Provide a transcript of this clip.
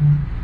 Mm-hmm.